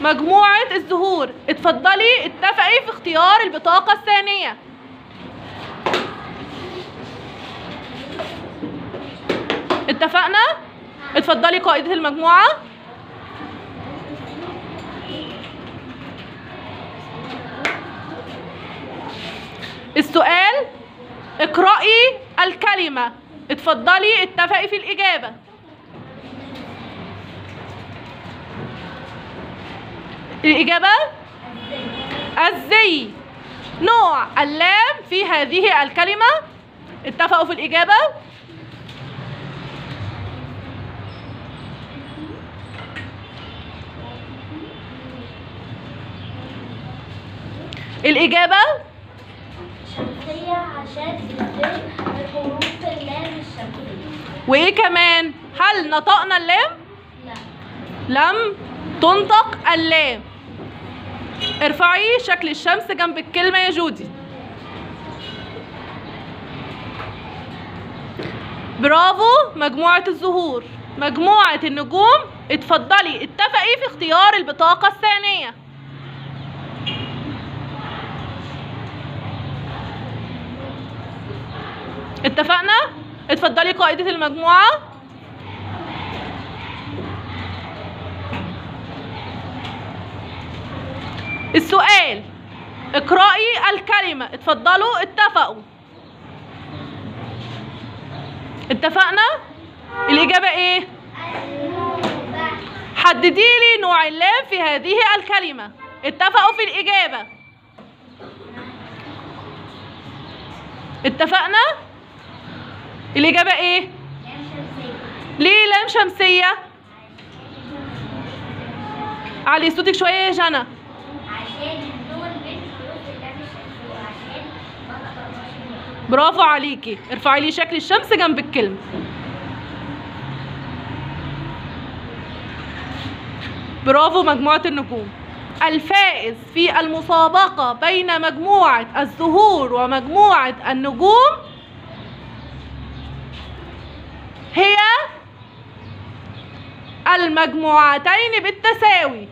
مجموعة الزهور. اتفضلي اتفقي في اختيار البطاقة الثانية. اتفقنا؟ اتفضلي قائدة المجموعة. السؤال اقرأي الكلمة. اتفضلي اتفقي في الإجابة. الإجابة؟ الزي. نوع اللام في هذه الكلمة. اتفقوا في الإجابة؟ الإجابة؟ شمسية عشان الحروف اللام الشمسية وإيه كمان؟ هل نطقنا اللام؟ لا. لم تنطق اللام. ارفعي شكل الشمس جنب الكلمة يا جودي. برافو مجموعة الزهور مجموعة النجوم اتفضلي اتفقي في اختيار البطاقة الثانية. اتفقنا؟ اتفضلي قائدة المجموعة. السؤال. اقرأي الكلمة. اتفضلوا اتفقوا. اتفقنا؟ الإجابة إيه؟ حددي لي نوع اللام في هذه الكلمة. اتفقوا في الإجابة. اتفقنا؟ الإجابة إيه؟ ليه لام شمسية؟ علي صوتك شوية يا جنى. برافو عليكي. ارفعي لي شكل الشمس جنب الكلمة. برافو مجموعة النجوم. الفائز في المسابقة بين مجموعة الزهور ومجموعة النجوم هي المجموعتين بالتساوي.